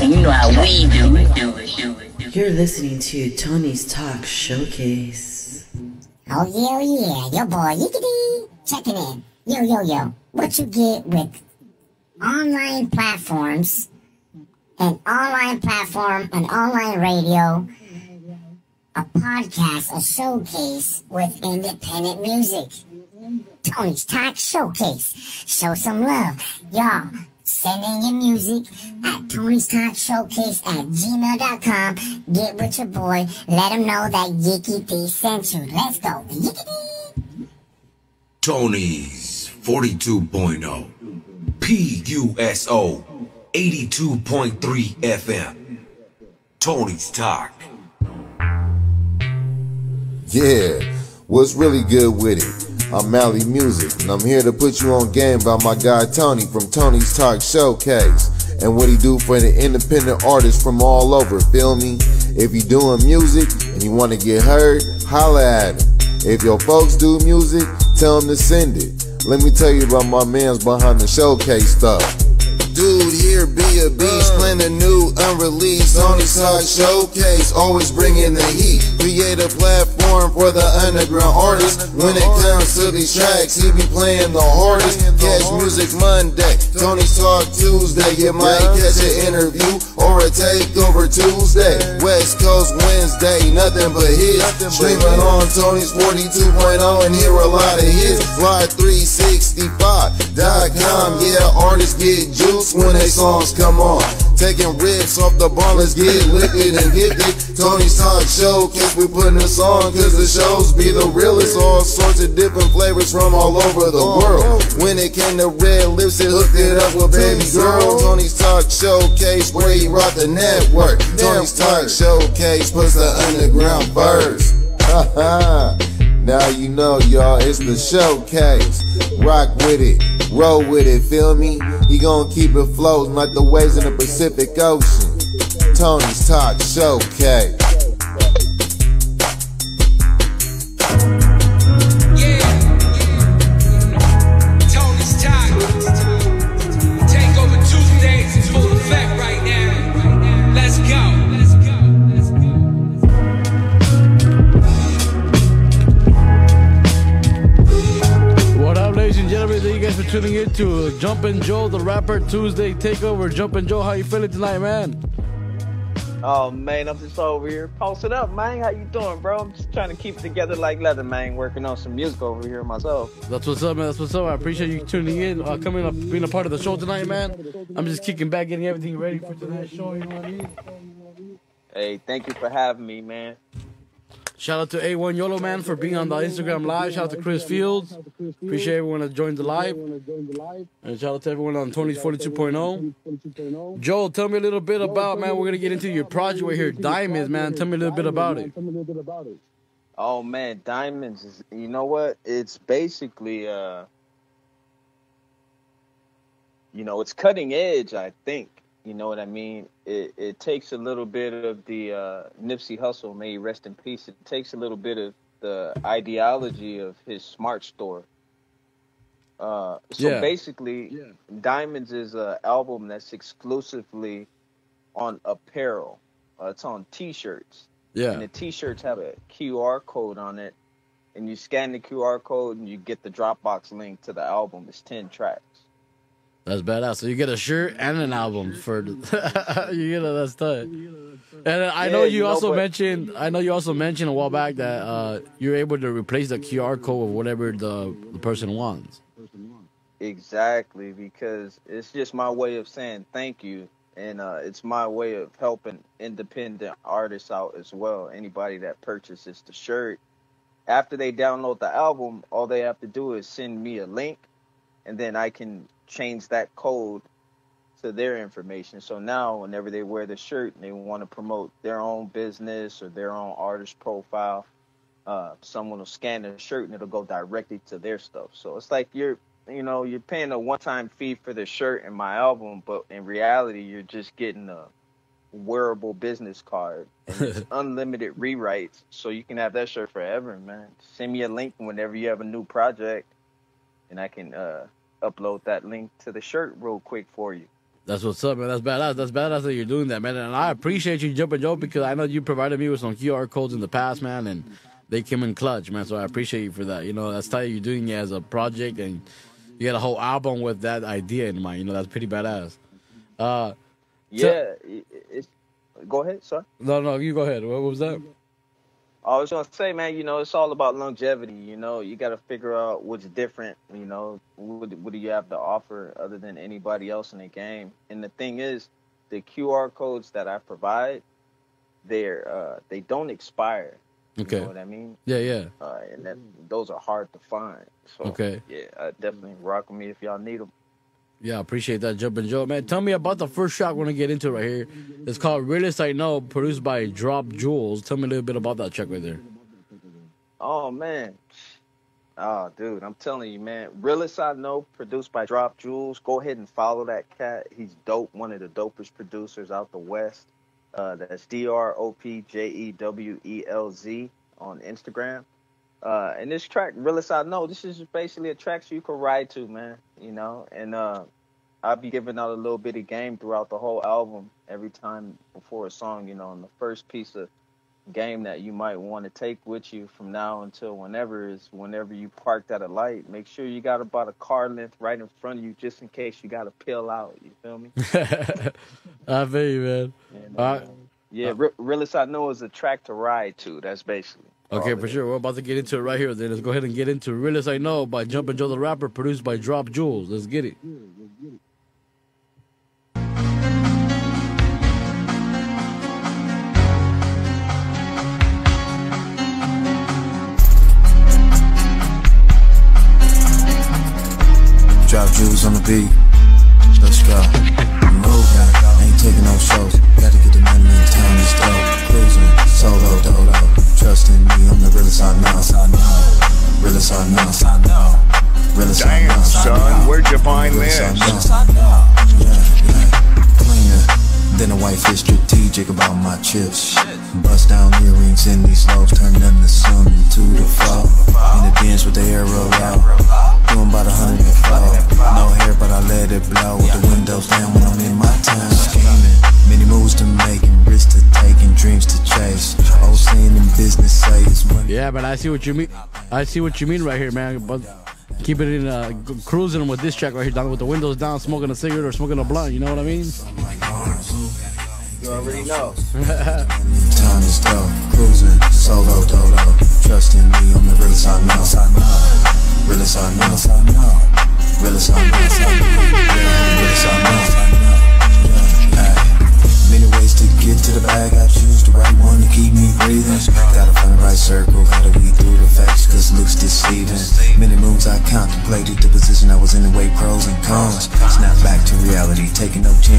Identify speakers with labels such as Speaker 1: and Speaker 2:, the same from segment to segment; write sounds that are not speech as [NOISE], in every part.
Speaker 1: And you know how we do it, do it, do it. do it.
Speaker 2: You're listening to Tony's Talk Showcase.
Speaker 3: Oh yeah, oh yeah, yo boy, yickety, checking in. Yo, yo, yo, what you get with online platforms, an online platform, an online radio, a podcast, a showcase with independent music. Tony's Talk Showcase. Show some love. Y'all, send in your music at Tony's Talk Showcase at gmail.com. Get with your boy. Let him know that Yicky D sent you. Let's go. Yicky
Speaker 4: Tony's 42.0, PUSO 82.3 FM. Tony's Talk.
Speaker 5: Yeah, what's really good with it? I'm Mally Music, and I'm here to put you on game by my guy Tony from Tony's Talk Showcase and what he do for the independent artists from all over. Feel me? If you doing music and you want to get heard, holla at him. If your folks do music, tell them to send it. Let me tell you about my man's behind the showcase stuff. Dude here be a beast, uh. playing a new unreleased Tony's Talk Showcase, always bringing the heat. Create a platform for the underground artists. When it comes to these tracks, he be playing the hardest. Catch music Monday, Tony's Talk Tuesday. You might catch an interview or a takeover Tuesday. West Coast Wednesday, nothing but hits. Streaming on Tony's 42.0 and hear a lot of hits. Fly365.com, yeah, artists get juice when they songs come on. Taking rips off the bar, let's get liquid and get it. Tony's Talk Showcase, we putting this on cause the shows be the realest. All sorts of different flavors from all over the world. When it came to red lips, it hooked it up with baby girl. Tony's Talk Showcase, where he rock the network. Tony's Talk Showcase puts the underground first. [LAUGHS] now you know, y'all, it's the showcase. Rock with it, roll with it, feel me? He gonna keep it floating like the waves in the Pacific Ocean. Tony's Talk Showcase.
Speaker 6: Jumpin' Joe, the Rapper Tuesday Takeover. Jumpin' Joe, how you feeling tonight, man?
Speaker 7: Oh man, I'm just over here posted up, man. How you doing, bro? I'm just trying to keep it together like leather, man. Working on some music over here myself.
Speaker 6: That's what's up, man. That's what's up. I appreciate you tuning in, uh, coming up, being a part of the show tonight, man. I'm just kicking back, getting everything ready for tonight's show. You know what I mean?
Speaker 7: Hey, thank you for having me, man.
Speaker 6: Shout out to A1 YOLO man for being on the Instagram live. Shout out to Chris Fields. Appreciate everyone that joined the live. And shout out to everyone on Tony's 42.0. Joel, tell me a little bit about, man. We're going to get into your project right here, Diamonds, man. Tell me a little bit about it.
Speaker 7: Oh man, diamonds is you know what? It's basically uh you know, it's cutting edge, I think. You know what I mean? It it takes a little bit of the uh Nipsey Hussle, may rest in peace. It takes a little bit of the ideology of his smart store. Uh so
Speaker 6: Yeah.
Speaker 7: basically Diamonds is a album that's exclusively on apparel. Uh, it's on t-shirts.
Speaker 6: Yeah.
Speaker 7: And the t-shirts have a QR code on it, and you scan the QR code and you get the Dropbox link to the album. It's ten tracks.
Speaker 6: That's badass. So you get a shirt and an album for [LAUGHS] you get a that's tight. And I know
Speaker 7: Yeah,
Speaker 6: you,
Speaker 7: you know,
Speaker 6: also mentioned I know you also mentioned a while back that uh, you're able to replace the QR code with whatever the, the person wants.
Speaker 7: Exactly, because it's just my way of saying thank you, and uh, it's my way of helping independent artists out as well. Anybody that purchases the shirt, after they download the album, all they have to do is send me a link, and then I can change that code to their information. So now, whenever they wear the shirt and they want to promote their own business or their own artist profile, uh, someone will scan the shirt and it'll go directly to their stuff. So it's like you're, you know, you're paying a one-time fee for the shirt and my album, but in reality, you're just getting a wearable business card and it's [LAUGHS] unlimited rewrites, so you can have that shirt forever, man. Send me a link whenever you have a new project, and I can uh, upload that link to the shirt real quick for you.
Speaker 6: That's what's up, man. That's badass. That's badass that you're doing that, man. And I appreciate you jumping Joe because I know you provided me with some QR codes in the past, man, and they came in clutch, man. So I appreciate you for that. You know, that's tight. You're doing it as a project, and you got a whole album with that idea in mind. You know, that's pretty badass. Uh,
Speaker 7: Yeah, it, it's. Go ahead, sir.
Speaker 6: no, no, you go ahead. What was that?
Speaker 7: I was gonna say, man, you know, it's all about longevity. You know, you got to figure out what's different. You know, what, what do you have to offer other than anybody else in the game? And the thing is, the QR codes that I provide, they're uh, they don't expire.
Speaker 6: Okay.
Speaker 7: You know what I mean?
Speaker 6: Yeah, yeah.
Speaker 7: Uh, and that those are hard to find. So
Speaker 6: Okay.
Speaker 7: yeah, uh, definitely rock with me if y'all need them.
Speaker 6: Yeah, appreciate that, Jumpin' Joe. Man, tell me about the first track we're gonna get into right here. It's called Realest I Know, produced by Drop Jewelz. Tell me a little bit about that track right there.
Speaker 7: Oh man. Oh dude, I'm telling you, man. Realest I know, produced by Drop Jewelz. Go ahead and follow that cat. He's dope, one of the dopest producers out the West. Uh, that's D R O P J E W E L Z on Instagram. Uh, and this track, Realest I Know, this is basically a track so you can ride to, man. You know, and uh, I'll be giving out a little bit of game throughout the whole album every time before a song, you know, and the first piece of game that you might want to take with you from now until whenever is whenever you parked at a light. Make sure you got about a car length right in front of you just in case you got to peel out. You feel me? [LAUGHS]
Speaker 6: I feel you, man.
Speaker 7: And, uh, yeah, Re- realest I know is a track to ride to. That's basically.
Speaker 6: Okay,
Speaker 7: oh,
Speaker 6: for sure. We're about to get into it right here. Then let's go ahead and get into Realest I Know by Jumpin' Joe the Rapper, produced by Drop Jewelz. Let's get it.
Speaker 8: Drop Jewelz on the beat. Let's go. Moving. Ain't taking no shows. I'm the realest I know. Realest I know. Realest I know.
Speaker 9: Damn, son, where'd you find
Speaker 8: Realest
Speaker 9: this?
Speaker 8: Yeah, yeah. Cleaner than a white fish, strategic about my chips. Bust down earrings in these loaves, turn them to sun to the fall. In the dance with the arrow out. Doing about a hundred and four. No hair, but I let it blow. With the windows down when I'm in my time. Scheming. Many moves to make and risks to take and dreams to chase. Old saying in business say it's.
Speaker 6: Yeah, but I see what you mean. I see what you mean right here, man. But keep it in uh, cruising with this track right here, down with the windows down, smoking a cigarette or smoking a blunt. You know what I mean?
Speaker 7: You already know. [LAUGHS]
Speaker 8: Time is dope, cruising, solo dolo. Trust in me, I'm the realest I know. Realest I know. Realest I know. Yeah, realest I know. Taking no chances,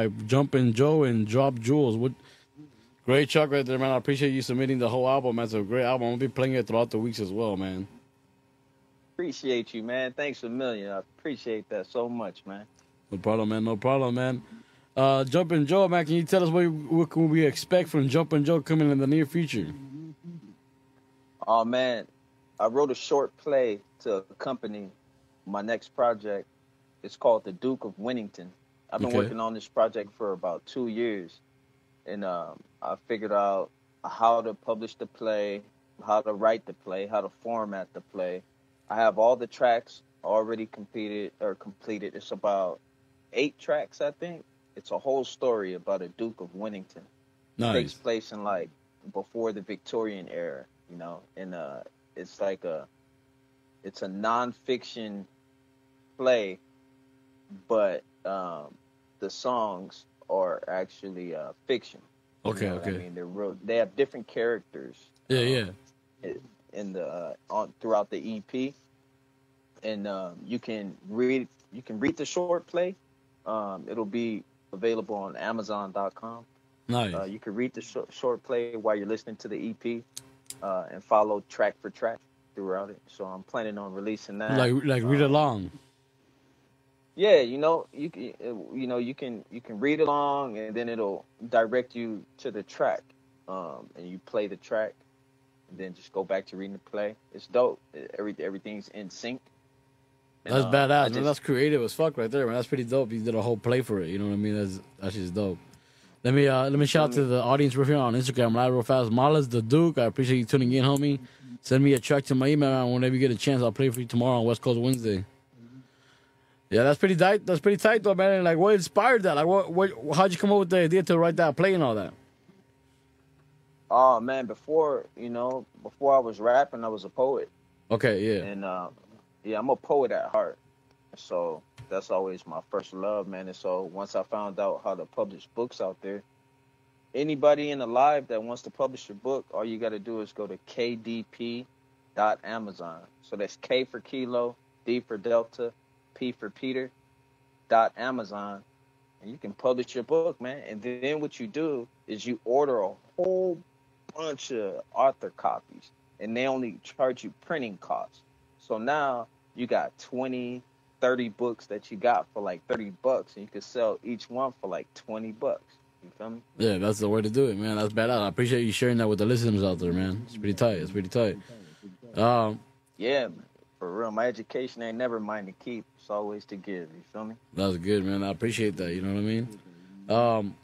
Speaker 8: by
Speaker 6: Jumpin' Joe and Drop Jewelz. What great track right there, man. I appreciate you submitting the whole album. That's a great album. I'll be playing it throughout the weeks as well, man.
Speaker 7: Appreciate you, man. Thanks a million. I appreciate that so much, man.
Speaker 6: No problem, man. No problem, man. Uh, Jumpin' Joe, man, can you tell us what, what can we expect from Jumpin' Joe coming in the near future?
Speaker 7: Oh man, I wrote a short play to accompany my next project. It's called The Duke of Winnington. I've been
Speaker 6: Okay.
Speaker 7: working on this project for about two years, and um, I figured out how to publish the play, how to write the play, how to format the play. I have all the tracks already completed or completed. It's about eight tracks, I think. It's a whole story about a Duke of Winnington takes place in like before the Victorian era, you know, and uh, it's like a it's a nonfiction play, but um, the songs are actually uh, fiction. You
Speaker 6: Okay,
Speaker 7: know
Speaker 6: okay.
Speaker 7: I mean, they're real. They have different characters
Speaker 6: Yeah, yeah.
Speaker 7: i- in the uh, on throughout the EP, and um, you can read you can read the short play. Um, it'll be available on Amazon.com.
Speaker 6: Nice.
Speaker 7: Uh, you can read the short, short play while you're listening to the EP, uh, and follow track for track throughout it. So I'm planning on releasing that.
Speaker 6: like like read along.
Speaker 7: Yeah, you know, you can, uh, you know, you can you can read along, and then it'll direct you to the track, um, and you play the track, and then just go back to reading the play. It's dope. Every everything's in sync. And,
Speaker 6: That's
Speaker 7: uh,
Speaker 6: badass,
Speaker 7: I
Speaker 6: man. That's creative as fuck right there, man. That's pretty dope. You did a whole play for it. You know what I mean? That's that's just dope. Let me uh let me shout out to the audience right here on Instagram live real fast. Malas the Duke. I appreciate you tuning in, homie. Send me a track to my email and whenever you get a chance. I'll play for you tomorrow on West Coast Wednesday. Yeah, that's pretty tight. That's pretty tight though, man. And, like, what inspired that? Like, what, what? How'd you come up with the idea to write that play and all that?
Speaker 7: Oh man, before you know, before I was rapping, I was a poet.
Speaker 6: Okay, yeah.
Speaker 7: And uh, yeah, I'm a poet at heart. So that's always my first love, man. And so once I found out how to publish books out there, anybody in the live that wants to publish your book, all you got to do is go to kdp.amazon. So that's K for kilo, D for delta, P for Peter, dot Amazon. And you can publish your book, man. And then what you do is you order a whole bunch of author copies, and they only charge you printing costs. So now you got 20, 30 books that you got for like 30 bucks, and you can sell each one for like 20 bucks. You feel me?
Speaker 6: Yeah, that's the way to do it, man. That's badass. I appreciate you sharing that with the listeners out there, man. It's pretty tight. It's pretty tight. Um,
Speaker 7: Yeah, man. for real. My education ain't never mind to keep. It's always to give. You feel me?
Speaker 6: That's good, man. I appreciate that. You know what I mean? Um,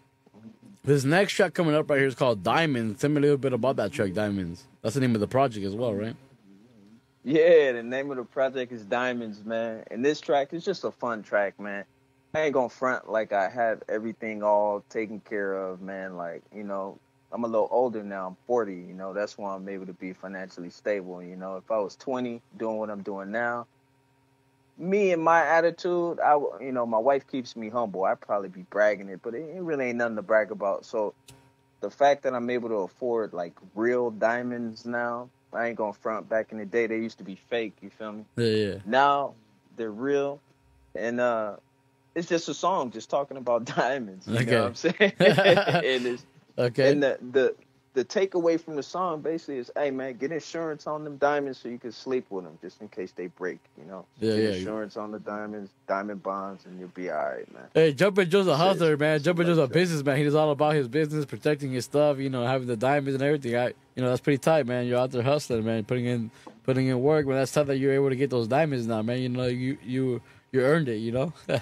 Speaker 6: this next track coming up right here is called Diamonds. Tell me a little bit about that track, Diamonds. That's the name of the project as well, right?
Speaker 7: Yeah, the name of the project is Diamonds, man. And this track is just a fun track, man. I ain't gonna front like I have everything all taken care of, man. Like, you know, I'm a little older now. I'm 40, you know, that's why I'm able to be financially stable. You know, if I was 20 doing what I'm doing now, me and my attitude, I you know, my wife keeps me humble. I'd probably be bragging it, but it, it really ain't nothing to brag about. So the fact that I'm able to afford like real diamonds now, I ain't gonna front. Back in the day, they used to be fake. You feel me?
Speaker 6: Yeah, yeah.
Speaker 7: Now they're real, and uh, it's just a song just talking about [LAUGHS] diamonds. You
Speaker 6: Okay.
Speaker 7: know what I'm saying? [LAUGHS] and it's, [LAUGHS]
Speaker 6: Okay.
Speaker 7: and the the the takeaway from the song basically is, hey man, get insurance on them diamonds so you can sleep with them just in case they break. You know,
Speaker 6: Yeah,
Speaker 7: get
Speaker 6: yeah.
Speaker 7: insurance on the diamonds, diamond bonds, and you'll be all right, man.
Speaker 6: Hey, Jumpin' Joe's a hustler, man. Jumpin' Joe's a businessman. He's all about his business, protecting his stuff, you know, having the diamonds and everything. I, you know, that's pretty tight, man. You're out there hustling, man, putting in, putting in work. Man, that's tough that you're able to get those diamonds now, man. You know, you, you, you earned it, you know. [LAUGHS]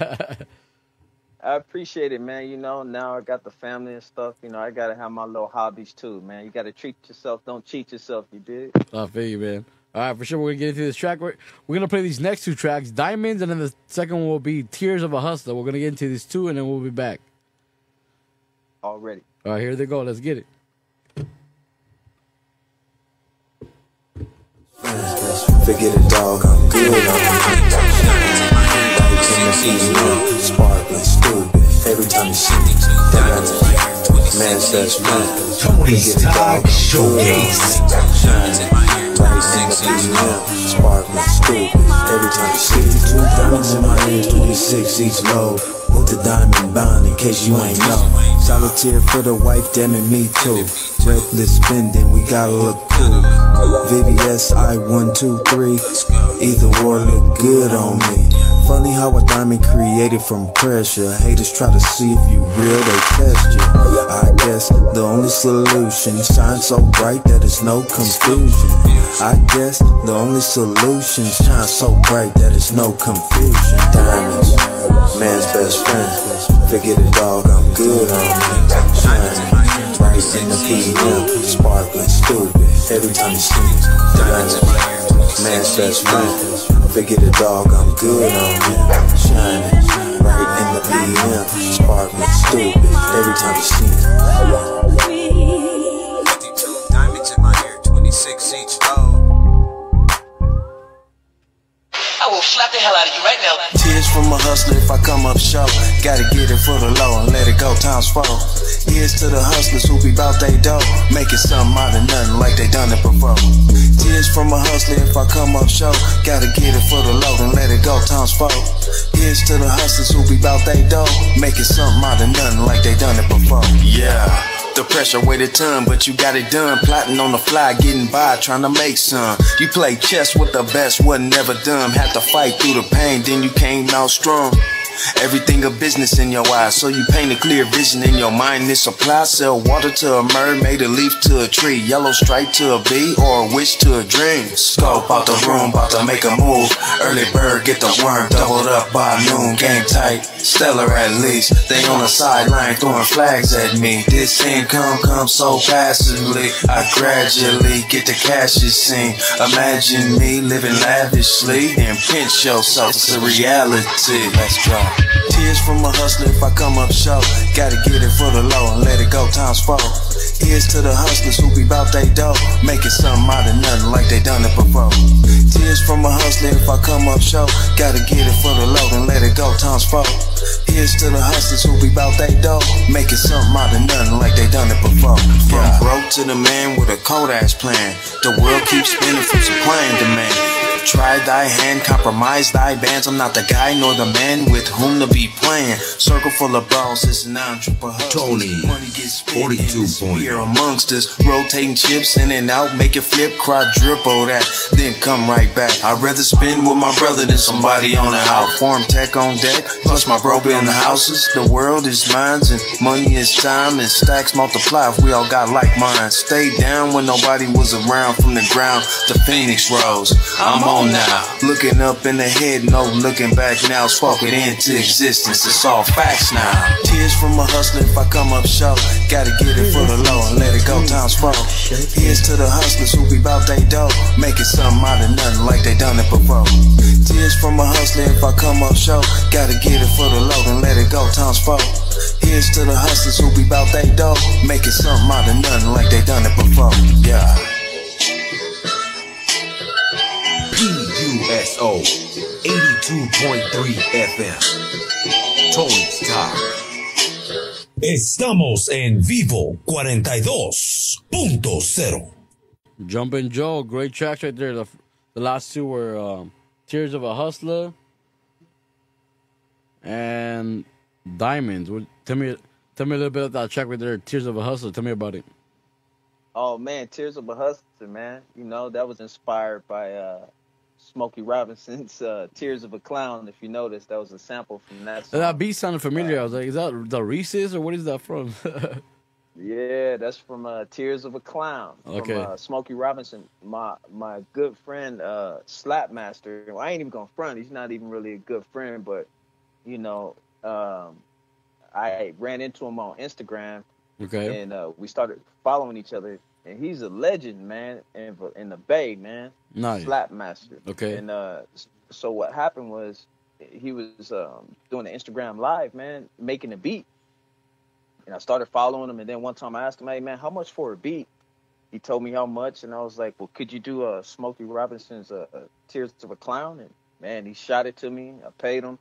Speaker 7: I appreciate it, man. You know, now I got the family and stuff. You know, I gotta have my little hobbies too, man. You gotta treat yourself. Don't cheat yourself. You did.
Speaker 6: I feel you, man. All right, for sure, we're gonna get into this track. We're, we're gonna play these next two tracks, Diamonds, and then the second one will be Tears of a Hustler. We're gonna get into these two, and then we'll be back.
Speaker 7: Already.
Speaker 6: All right, here they go. Let's get it.
Speaker 8: Forget it, dog, I'm good on it. Lights Every time you see me, diamonds. Man says man.
Speaker 4: Tony's Talk Showcase.
Speaker 8: Shining. Lights in the female, sparkling, stupid. Every time you see me, two diamonds in my ears, 26 each load. With the diamond bond, in case you ain't know. Solitaire for the wife, damn it, me too. Reckless spending, we gotta look cool. VVS I one two three. Either or look good on me. Funny how a diamond created from pressure. Haters try to see if you real, they test you. I guess the only solution shine so bright that it's no confusion. I guess the only solution shine so bright that it's no confusion. Diamonds, man's best friend. Forget it, dog, I'm good on me. Shining bright in the PM, sparkling, stupid. Every time you see me, diamonds, man's best friend. Forget it, dog, I'm good on me. Shining right in the PM, sparkling, stupid. Every time you see me. hell out of you right now. Tears from a hustler if I come up short. Gotta get it for the low and let it go times four. Here's to the hustlers who be bout they dough. Making something out of nothing like they done it before. Tears from a hustler if I come up short. Gotta get it for the low and let it go times four. Here's to the hustlers who be bout they dough. Making something out of nothing like they done it before. Yeah. The pressure weighed a ton, but you got it done. Plotting on the fly, getting by, trying to make some. You play chess with the best, wasn't never dumb. Had to fight through the pain, then you came out strong. Everything a business in your eyes, so you paint a clear vision in your mind. This supply, sell water to a mermaid, a leaf to a tree, yellow stripe to a bee, or a wish to a dream. Scope out the room, about to make a move. Early bird, get the worm, doubled up by noon, game tight. Stellar at least, they on the sideline throwing flags at me. This income comes so passively, I gradually get the cash you seen. Imagine me living lavishly and pinch yourself, it's a reality. Let's. Tears from a hustler if I come up short. Gotta get it for the low and let it go times four. Here's to the hustlers who be bout they dough. Making something out of nothing like they done it before. Tears from a hustler if I come up short. Gotta get it for the low and let it go times four. Here's to the hustlers who be bout they dough. Making something out of nothing like they done it before. From broke to the man with a cold ass plan. The world keeps spinning from supply and demand. Try thy hand, compromise thy bands. I'm not the guy nor the man with whom to be playing. Circle full of balls, it's an entrepreneur.
Speaker 4: Tony,
Speaker 8: Money gets
Speaker 4: 42 points.
Speaker 8: here amongst us. Rotating chips in and out, make it flip, quadruple that, then come right back. I'd rather spend with my brother than somebody on the house. Form tech on deck, plus my bro building the houses. The world is mine, and money is time, and stacks multiply if we all got like minds. Stay down when nobody was around from the ground. The phoenix rose. I'm on now. Looking up in the head, no looking back now. Spoken into existence, it's all facts now. Tears from a hustler if I come up short. Gotta get it for the low and let it go times four. Here's to the hustlers who be bout they dough. Making something out of nothing like they done it before. Tears from a hustler if I come up short. Gotta get it for the low and let it go times four. Here's to the hustlers who be bout they dough. Making something out of nothing like they done it before. Yeah.
Speaker 4: 82.3 FM. Tony's Talk.
Speaker 10: Estamos en vivo 42.0.
Speaker 6: Jumpin' Joe, great tracks right there. The, the last two were um, Tears of a Hustler and Diamonds. Tell me tell me a little bit about that track right there, Tears of a Hustler. Tell me about it.
Speaker 7: Oh man, Tears of a Hustler, man. You know, that was inspired by uh Smokey Robinson's uh, Tears of a Clown. If you notice, that was a sample from that song.
Speaker 6: That beat sounded familiar. I was like, is that the Reese's or what is that from? [LAUGHS]
Speaker 7: Yeah, that's from uh, Tears of a Clown. From,
Speaker 6: Okay.
Speaker 7: uh, Smokey Robinson. My my good friend uh, Slapmaster. Well, I ain't even gonna front. He's not even really a good friend, but you know, um, I ran into him on Instagram,
Speaker 6: okay.
Speaker 7: and uh, we started following each other. And he's a legend, man, in in the Bay, man.
Speaker 6: Nice.
Speaker 7: Slapmaster.
Speaker 6: Okay.
Speaker 7: And uh, so what happened was he was um, doing the Instagram live, man, making a beat. And I started following him, and then one time I asked him, "Hey, man, how much for a beat?" He told me how much, and I was like, "Well, could you do uh, Smokey Robinson's uh, uh, Tears of a Clown?" And man, he shot it to me. I paid him,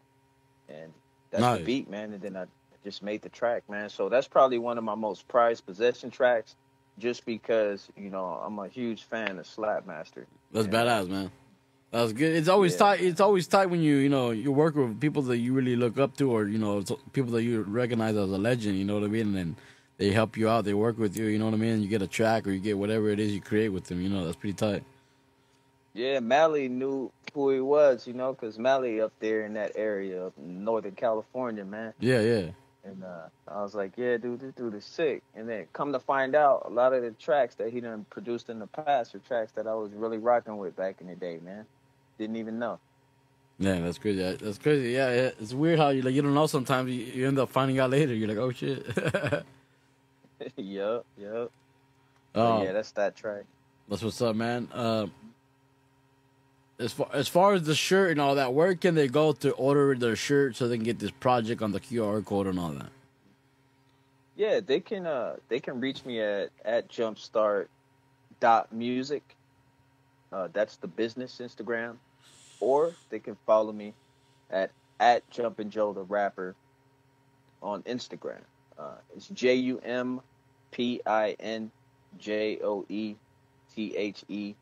Speaker 7: and that's
Speaker 6: Nice.
Speaker 7: the beat, man. And then I just made the track, man. So that's probably one of my most prized possession tracks, just because you know I'm a huge fan of Slapmaster.
Speaker 6: That's
Speaker 7: And,
Speaker 6: badass, man. That's good. It's always
Speaker 7: Yeah.
Speaker 6: tight. It's always tight when you you know you work with people that you really look up to, or you know people that you recognize as a legend. You know what I mean? And then they help you out. They work with you. You know what I mean? You get a track or you get whatever it is you create with them. You know that's pretty tight.
Speaker 7: Yeah, Mally knew who he was, you know, because Mally up there in that area of Northern California, man.
Speaker 6: Yeah, yeah.
Speaker 7: And uh, I was like, yeah, dude, this dude is sick. And then come to find out, a lot of the tracks that he done produced in the past are tracks that I was really rocking with back in the day, man. Didn't even know.
Speaker 6: Yeah, that's crazy. That's crazy. Yeah, it's weird how you like you don't know. Sometimes you, you end up finding out later. You're like, oh shit. [LAUGHS]
Speaker 7: yup, yup.
Speaker 6: Oh. [LAUGHS]
Speaker 7: Yeah, that's that track.
Speaker 6: That's what's up, man. Uh, as far as far as the shirt and all that, where can they go to order their shirt so they can get this project on the QR code and all that?
Speaker 7: Yeah, they can uh they can reach me at at jumpstart dot music. Uh, that's the business Instagram, or they can follow me at at Jumpin' Joe the rapper on Instagram. Uh, it's J U M P I N J O E T H E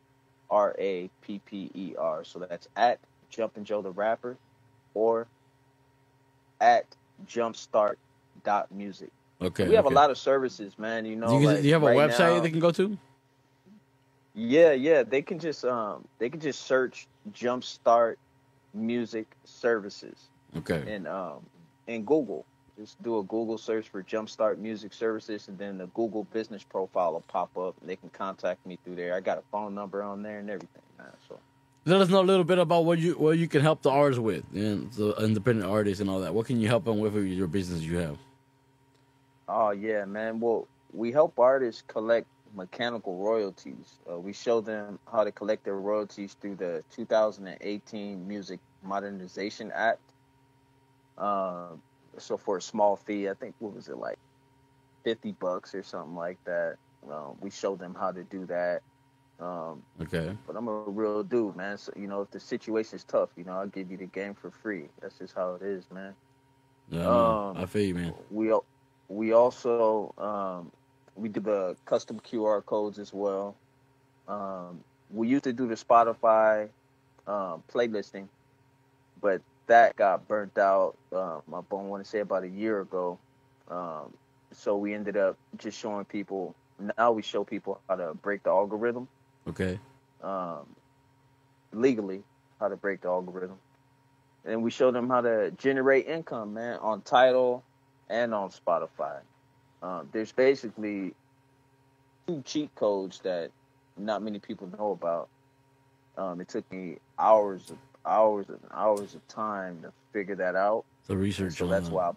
Speaker 7: R A P P E R. So that's at Jumpin' Joe the rapper or at Jumpstart dot music.
Speaker 6: Okay.
Speaker 7: we have
Speaker 6: okay.
Speaker 7: a lot of services, man. You know,
Speaker 6: Do you,
Speaker 7: like
Speaker 6: do you have a
Speaker 7: right
Speaker 6: website
Speaker 7: now-
Speaker 6: they can go to?
Speaker 7: yeah, yeah. They can just um they can just search Jumpstart Music Services
Speaker 6: Okay.
Speaker 7: And um in Google. Just do a Google search for Jumpstart Music Services, and then the Google business profile will pop up. And they can contact me through there. I got a phone number on there and everything, man. So
Speaker 6: Let us know a little bit about what you what you can help the artists with, and the independent artists and all that. What can you help them with with your business you have?
Speaker 7: Oh yeah, man. Well, we help artists collect mechanical royalties. Uh, we show them how to collect their royalties through the 2018 Music Modernization Act. Um, so for a small fee, I think what was it like, 50 bucks or something like that. Um, we show them how to do that. Um,
Speaker 6: Okay.
Speaker 7: but I'm a real dude, man. So you know, if the situation's tough, you know, I'll give you the game for free. That's just how it is, man.
Speaker 6: Yeah,
Speaker 7: Um,
Speaker 6: I feel you, man.
Speaker 7: we we also um, we do the custom QR codes as well. Um, we used to do the Spotify um, playlisting, but that got burnt out. Um, I want to say about a year ago. Um, so we ended up just showing people. Now we show people how to break the algorithm
Speaker 6: Okay.
Speaker 7: um, legally how to break the algorithm. And we show them how to generate income, man, on Tidal and on Spotify. Um, there's basically two cheat codes that not many people know about. Um, it took me hours of hours and hours of time to figure that out.
Speaker 6: The research
Speaker 7: So that's
Speaker 6: that.
Speaker 7: why I,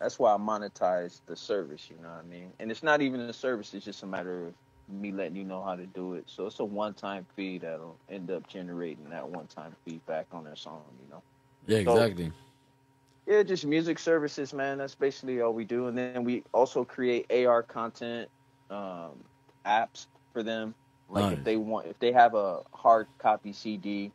Speaker 7: that's why I monetize the service, you know what I mean? And it's not even a service, it's just a matter of me letting you know how to do it. So it's a one time fee that'll end up generating that one time fee back on their song, you know.
Speaker 6: Yeah,
Speaker 7: So-
Speaker 6: exactly.
Speaker 7: Yeah, just music services, man. That's basically all we do. And then we also create AR content, um, apps for them. Like
Speaker 6: Nice.
Speaker 7: if they want, if they have a hard copy CD,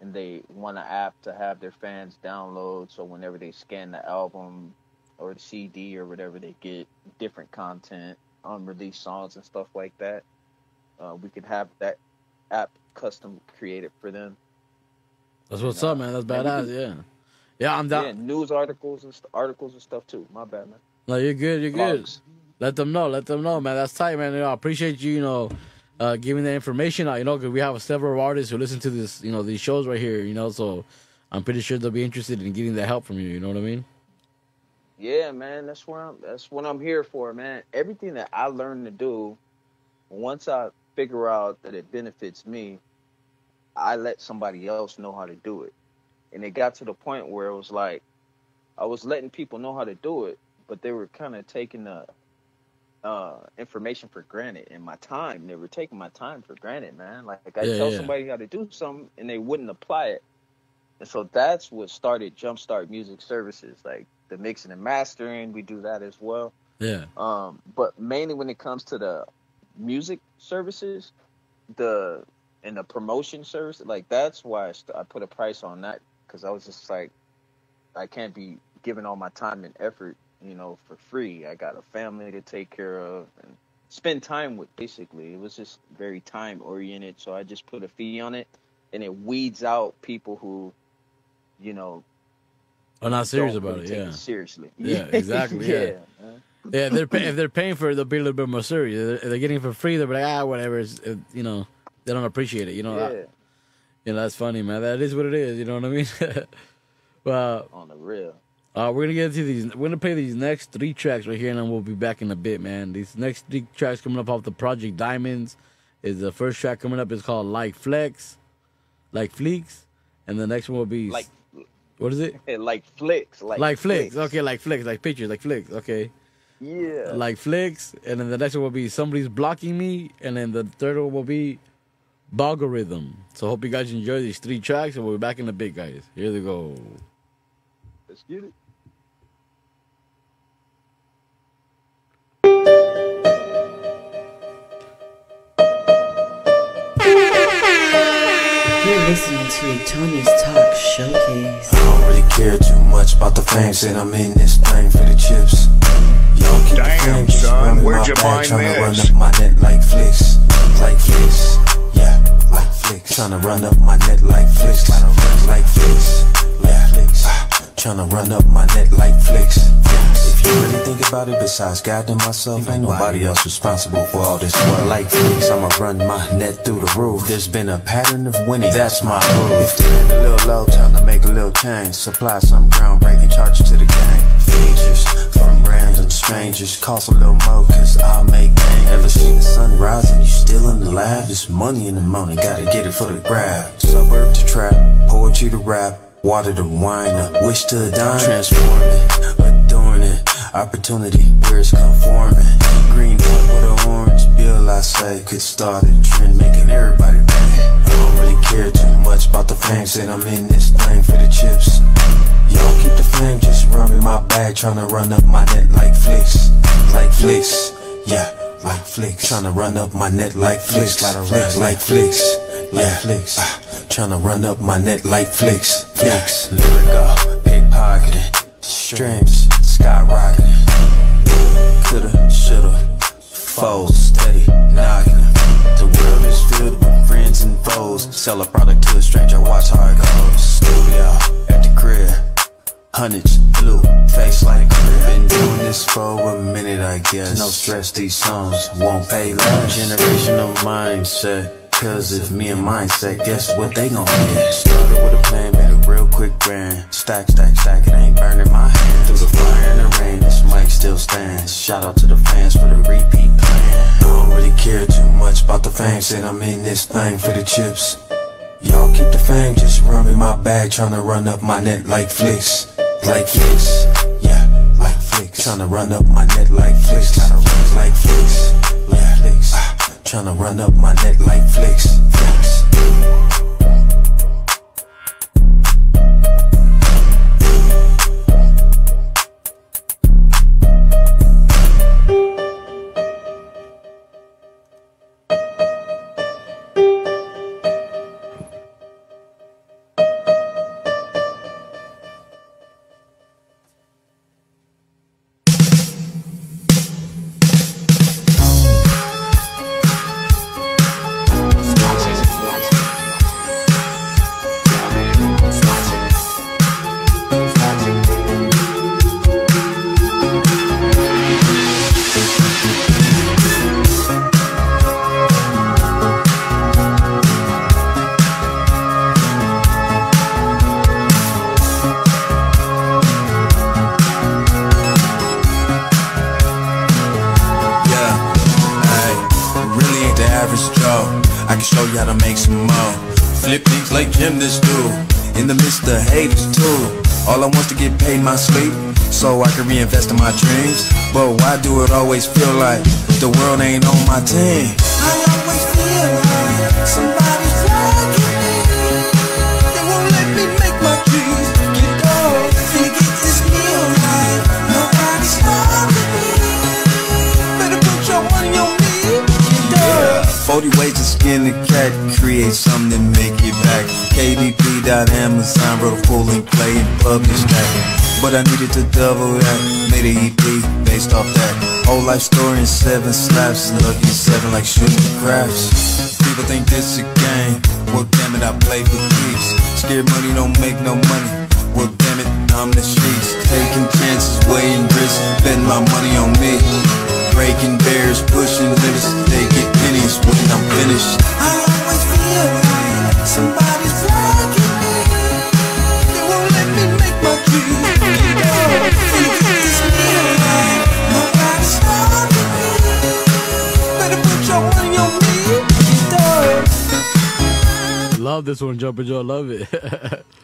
Speaker 7: and they want an app to have their fans download, so whenever they scan the album or the CD or whatever, they get different content, unreleased songs and stuff like that. Uh, we could have that app custom created for them.
Speaker 6: That's what's up, man. That's badass. Yeah. Yeah, I'm down.
Speaker 7: Yeah, news articles and st- articles and stuff too. My bad, man.
Speaker 6: No, you're good. You're good. Let them know. Let them know, man. That's tight, man. You know, I appreciate you. You know, uh, giving that information out. You know, because we have several artists who listen to this. You know, these shows right here. You know, so I'm pretty sure they'll be interested in getting that help from you. You know what I mean?
Speaker 7: Yeah, man, that's where I'm. That's what I'm here for, man. Everything that I learn to do, once I figure out that it benefits me, I let somebody else know how to do it. And it got to the point where it was like, I was letting people know how to do it, but they were kind of taking the uh, information for granted and my time. They were taking my time for granted, man. Like I
Speaker 6: Yeah,
Speaker 7: tell
Speaker 6: yeah.
Speaker 7: somebody how to do something and they wouldn't apply it. And so that's what started Jumpstart Music Services, like the mixing and mastering. We do that as well.
Speaker 6: Yeah.
Speaker 7: Um, but mainly when it comes to the music services, the and the promotion service, like that's why I, st- I put a price on that because I was just like, I can't be giving all my time and effort, you know, for free. I got a family to take care of and spend time with. Basically, it was just very time oriented, so I just put a fee on it, and it weeds out people who, you know,
Speaker 6: I'm not serious about
Speaker 7: really
Speaker 6: it.
Speaker 7: take
Speaker 6: Yeah.
Speaker 7: seriously.
Speaker 6: Yeah, [LAUGHS] exactly, yeah. Yeah. If they're pay- if they're paying for it, they'll be a little bit more serious. If they're, getting it for free. They're like, ah, whatever. It's, it, you know, they don't appreciate it. You know.
Speaker 7: Yeah.
Speaker 6: I- you know, that's funny, man. That is what it is. You know what I mean? [LAUGHS] well,
Speaker 7: on the real.
Speaker 6: Uh, we're gonna get into these. We're gonna play these next three tracks right here, and then we'll be back in a bit, man. These next three tracks coming up off the Project Diamonds is the first track coming up is called Like Flex, Like Fleeks, and the next one will be
Speaker 7: Like
Speaker 6: what is it? [LAUGHS]
Speaker 7: like flicks, like,
Speaker 6: Like, flicks. Okay, like flicks, like pictures, like flicks. Okay,
Speaker 7: Yeah.
Speaker 6: like flicks, and then the next one will be somebody's blocking me, and then the third one will be Ballgorithm. So hope you guys enjoy these three tracks, and we'll be back in a bit, guys. Here they go.
Speaker 7: Let's get it.
Speaker 2: Here listening to Tony's Talk Showcase.
Speaker 8: I don't really care too much about the fame. Said I'm in this thing for the chips. Y'all keep the
Speaker 9: Damn,
Speaker 8: fame, just
Speaker 9: son, where'd you
Speaker 8: bag,
Speaker 9: find
Speaker 8: tryna run up my net like flicks, like flicks. Yeah, like flicks. Tryna run up my net like flicks, like flicks. Yeah, flicks. Tryna run up my net like flicks. If you really think about it, besides God and myself, ain't nobody else responsible for all this. Well, like flicks, I'ma run my net through the roof. There's been a pattern of winning, that's my move. If they a little low, time to make a little change. Supply some groundbreaking charges to the game. Features from random strangers, cost a little more, cause I make gain. Ever seen the sun rise and you still in the lab? There's money in the morning, gotta get it for the grab. Suburb to trap, poetry to rap. Water to wine, a wish to a dime. Transforming, adorning, opportunity where it's conforming. Green one with an orange bill, I say, could start a trend making everybody pay. I don't really care too much about the fame, said I'm in this thing for the chips. Y'all keep the fame, just run in my bag, tryna run up my net like flicks, like flicks, yeah, like flicks. Tryna run up my net like flicks, like flicks, like flicks, yeah, flicks. Ah, Tryna run up my net like flicks, flicks. Lyrical, pickpocketing, streams skyrocketing. Coulda, shoulda, foes steady knocking. The world is filled with friends and foes. Sell a product to a stranger, watch how it goes. Studio at the crib. Hundreds, blue, face like crib. Been doing this for a minute, I guess. No stress, these songs won't pay less. Generational mindset. Cause if me and mindset, guess what they gon' get? Started with a plan, made a real quick grand. Stack, stack, stack, it ain't burning my hand. Through the fire and the rain, this mic still stands. Shout out to the fans for the repeat plan. I don't really care too much about the fame, said I'm in this thing for the chips. Y'all keep the fame, just run in my bag, tryna run up my net like flicks, like flicks, yeah, like flicks. Tryna run up my net like flicks, tryna run like flicks, Tryna run up my net like flicks, To make some more. Flip things like this dude. In the midst of haters too. All I want to get paid my sleep, so I can reinvest in my dreams. But why do it always feel like the world ain't on my team? I always feel like somebody's skin the cat, create something make it back. KDP.Amazon wrote full and play and published that. But I needed to double that, made a EP based off that. Whole life story in seven slaps, lucky seven like shooting crafts. People think this a game, well damn it I play for keeps. Scared money don't make no money, well damn it I'm the streets. Taking chances, weighing risks, betting my money on me. Breaking barriers, pushing limits, they get pennies this
Speaker 6: one, Jumpin' Joe. Love it. [LAUGHS]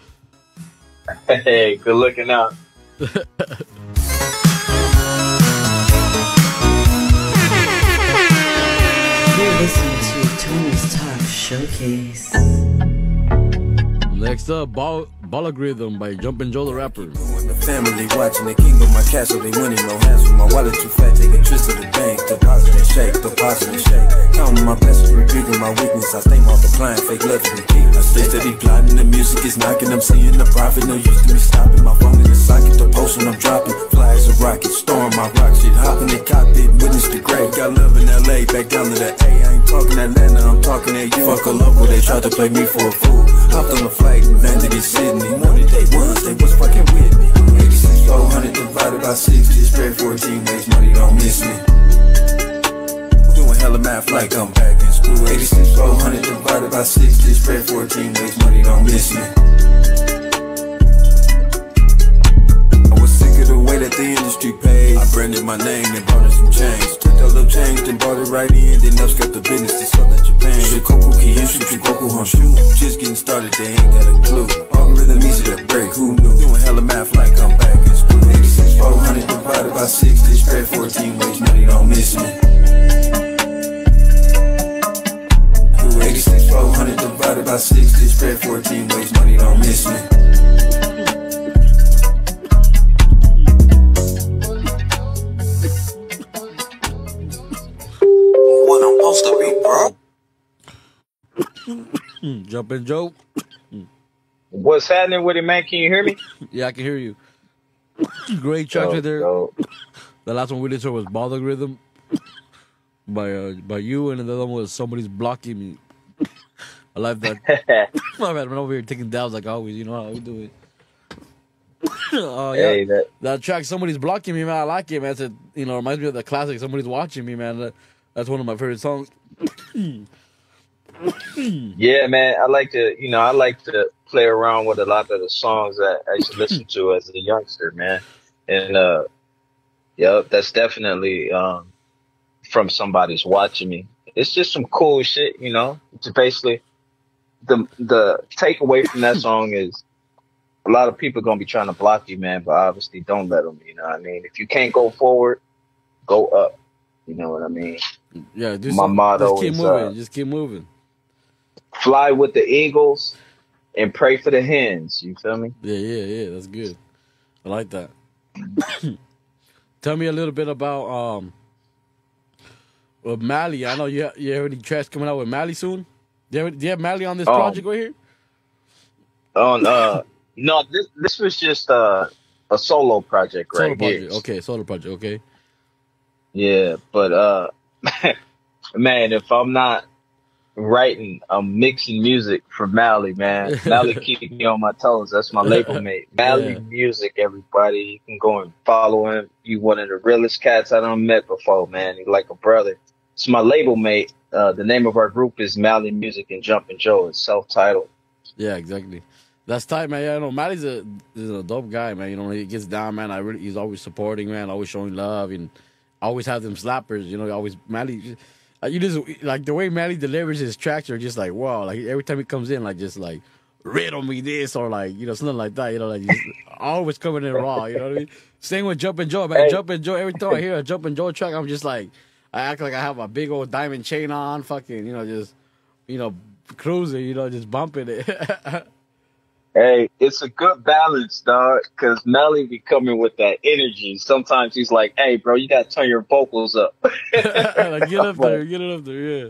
Speaker 7: Hey, good looking out.
Speaker 2: You're listening to Tony's Talk Showcase.
Speaker 6: Next up, Ball Ballgorithm by Jumpin' Joe the Rapper.
Speaker 8: The family watching the king of my castle. They winning, no hands hassle. My wallet too fat, taking trips to the bank. Deposit and shake, deposit and shake. Counting my blessings, repeating my weakness. I stay multiplying, fake love is the key. I stay steady plotting, the music is knocking. I'm seeing the profit, no use to me stopping. My phone in the socket, the post when I'm dropping. Fly as a rocket, storm my rock shit. Hop in the cockpit, witness the grave. Got love in LA, back down to the A. I ain't talking Atlanta, I'm talking at you. Fuck a local, they tried to play me for a fool. Hopped on flight and landed in Sydney. Was fucking with me. 86 400 divided by 60, spread 14 ways, money don't miss me. Doing hella math like I'm back in school. 86 400 divided by 60, spread 14 ways, money don't miss me. Way that the industry pays. I branded my name and brought in some change. Took that little change, then brought it right in. Then up got the business, they sold at Japan. Shikoku Kyushu, Shikoku Honshu. Just getting started, they ain't got a clue. Algorithm easy to break, who knew? Doing hella math like I'm back in school. 86 400 divided by 60, spread 14 ways, money don't miss me. 86 400 divided by 60, spread 14 ways, money don't miss me. Supposed to be, bro?
Speaker 6: Jumping Joe.
Speaker 7: What's happening with it, man? Can you hear me? [LAUGHS]
Speaker 6: Yeah, I can hear you. [LAUGHS] Great track right there. The last one we listened to was Ballgorithm by uh, by you, and the other one was Somebody's Blocking Me. I like that. [LAUGHS] My bad, I'm over here taking dabs like always. You know how we do it. Oh yeah,
Speaker 7: Hey,
Speaker 6: that,
Speaker 7: that-
Speaker 6: track "Somebody's Blocking Me," man. I like it, man. It's a, you know reminds me of the classic "Somebody's Watching Me," man. That, that's one of my favorite songs.
Speaker 7: Yeah, man. I like to, you know, I like to play around with a lot of the songs that I used to listen to as a youngster, man. And uh, yeah, that's definitely um from somebody's watching me. It's just some cool shit, you know. It's basically the the takeaway from that song is a lot of people gonna be trying to block you, man. But obviously, don't let them. You know what I mean? If you can't go forward, go up. You know what I mean?
Speaker 6: Yeah, do
Speaker 7: My motto
Speaker 6: Just keep
Speaker 7: is,
Speaker 6: moving.
Speaker 7: uh,
Speaker 6: just keep moving.
Speaker 7: Fly with the eagles and pray for the hens. You feel me?
Speaker 6: Yeah, yeah, yeah. That's good. I like that. [COUGHS] Tell me a little bit about um with Mally. I know you you have any tracks coming out with Mally soon. Do you have, do you have Mally on this
Speaker 7: Um,
Speaker 6: project right here?
Speaker 7: On uh, no, this this was just uh, a solo project
Speaker 6: Solo
Speaker 7: right here.
Speaker 6: project. Okay, solo project. Okay.
Speaker 7: Yeah, but uh, [LAUGHS] man, if I'm not writing, I'm mixing music for Mally, man. [LAUGHS] Mally keep me on my toes. That's my label mate. [LAUGHS] Mally
Speaker 6: Yeah.
Speaker 7: Music, everybody. You can go and follow him. You one of the realest cats I done met before, man. He like a brother. It's my label mate. Uh, the name of our group is Mally Music and Jumpin' Joe. It's self-titled.
Speaker 6: Yeah, exactly. That's tight, man. Yeah, I know Mally's a is a dope guy, man. You know, he gets down, man. I really, he's always supporting, man. Always showing love, and always have them slappers. You know, always Mally. Like you just like the way Mally delivers his tracks are just like wow. Like every time he comes in, like just like riddle me this or like you know something like that. You know, like just [LAUGHS] always coming in raw. You know what I mean? Same with Jumpin' Joe, man.
Speaker 7: Hey.
Speaker 6: and Joe. Every time I hear a Jumpin' Joe track, I'm just like I act like I have a big old diamond chain on, fucking, you know, just you know cruising, you know, just bumping it. [LAUGHS]
Speaker 7: Hey, it's a good balance, dog, because Melly be coming with that energy. Sometimes he's like, hey, bro, you got to turn your vocals up. [LAUGHS]
Speaker 6: like, get up there, get it up there, yeah.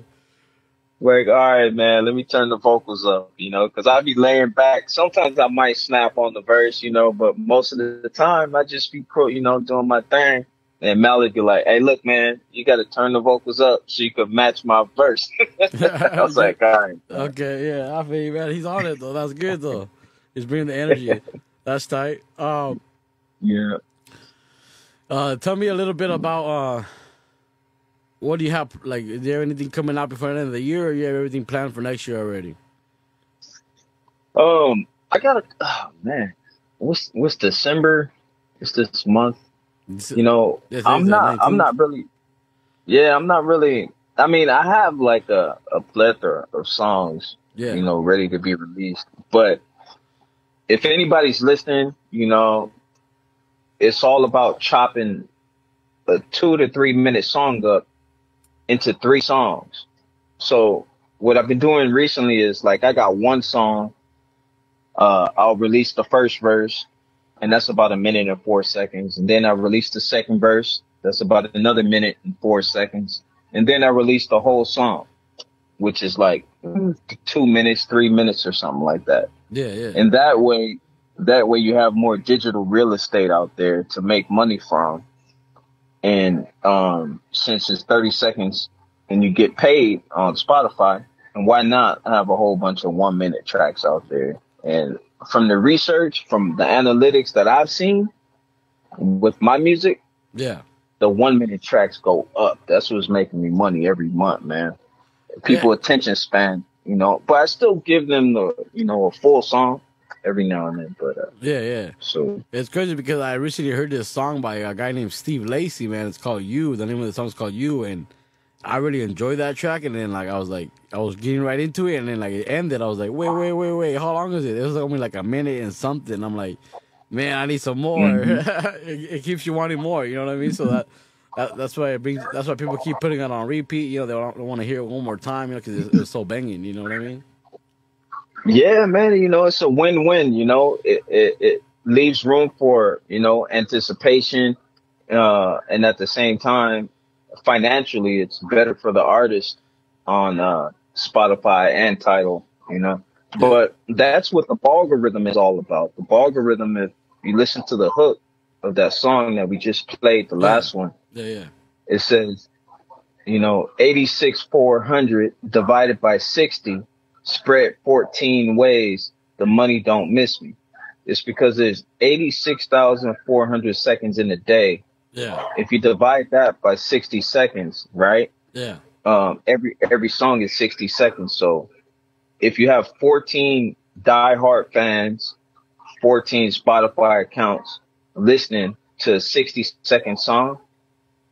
Speaker 7: Like, all right, man, let me turn the vocals up, you know, because I be laying back. Sometimes I might snap on the verse, you know, but most of the time I just be, pro, you know, doing my thing. And Melly be like, hey, look, man, you got to turn the vocals up so you can match my verse. [LAUGHS] [LAUGHS] I was like, all right.
Speaker 6: Okay, yeah, I feel you, man. He's on it though. That's good though. He's bringing the energy. [LAUGHS] That's tight. Um,
Speaker 7: yeah.
Speaker 6: Uh, tell me a little bit about uh, what do you have? Like, is there anything coming out before the end of the year, or you have everything planned for next year already?
Speaker 7: Um, I got a oh, man, what's, what's December? It's this month. You know, I'm
Speaker 6: it's
Speaker 7: not, I'm not really, yeah, I'm not really, I mean, I have like a, a plethora of songs,
Speaker 6: Yeah.
Speaker 7: you know, ready to be released. But if anybody's listening, you know, it's all about chopping a two to three minute song up into three songs. So what I've been doing recently is like I got one song, uh, I'll release the first verse, and that's about a minute and four seconds. And then I release the second verse, that's about another minute and four seconds. And then I release the whole song, which is like two minutes, three minutes or something like that.
Speaker 6: Yeah, yeah.
Speaker 7: And that way, that way you have more digital real estate out there to make money from. And um, since it's 30 seconds and you get paid on Spotify, and why not have a whole bunch of one minute tracks out there? And from the research, from the analytics that I've seen with my music,
Speaker 6: yeah.
Speaker 7: the one minute tracks go up. That's what's making me money every month, man. People attention span, you know, but I still give them the, you know, a full song every now and then. But uh,
Speaker 6: Yeah, yeah.
Speaker 7: so
Speaker 6: It's crazy because I recently heard this song by a guy named Steve Lacy, man. It's called You. The name of the song is called You, and I really enjoyed that track. And then like I was like, I was getting right into it, and then like it ended. I was like, wait, wait, wait, wait. How long is it? It was only like a minute and something. I'm like, man, I need some more.
Speaker 7: Mhm. [LAUGHS]
Speaker 6: it, it keeps you wanting more. You know what I mean? So that. That, that's why it brings. That's why people keep putting it on repeat. You know, they don't, want to hear it one more time. You know, because it's, it's so banging. You know what I mean?
Speaker 7: Yeah, man. You know, it's a win-win. You know, it it, it leaves room for you know anticipation, uh, and at the same time, financially, it's better for the artist on uh, Spotify and Tidal. You know, but that's what the algorithm is all about. The algorithm, if you listen to the hook of that song that we just played, the last one,
Speaker 6: Yeah, yeah.
Speaker 7: it says, you know, 86 400 divided by 60, spread 14 ways, the money don't miss me. It's because there's 86,400 seconds in a day.
Speaker 6: Yeah.
Speaker 7: If you divide that by 60 seconds, right?
Speaker 6: Yeah.
Speaker 7: Um, every, every song is 60 seconds. So if you have 14 diehard fans, 14 Spotify accounts listening to a 60 second song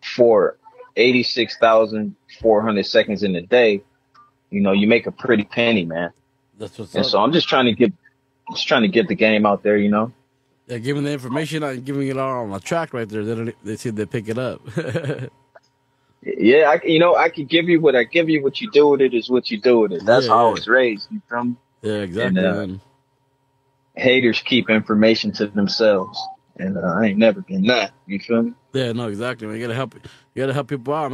Speaker 7: for 86,400 seconds in a day, you know, you make a pretty penny, man.
Speaker 6: That's what's
Speaker 7: And
Speaker 6: up.
Speaker 7: so I'm just trying to get, just trying to get the game out there, you know?
Speaker 6: Yeah, giving the information and giving it all on a track right there. They don't, they see they pick it up. [LAUGHS]
Speaker 7: Yeah, I, you know, I can give you what I give you. What you do with it is what you do with it. That's
Speaker 6: Yeah,
Speaker 7: how I was raised. You feel me?
Speaker 6: yeah, exactly.
Speaker 7: And, uh,
Speaker 6: man.
Speaker 7: Haters keep information to themselves, and uh, I ain't never been that. You feel me?
Speaker 6: Yeah, no, exactly. Man. You gotta help. You gotta help people out.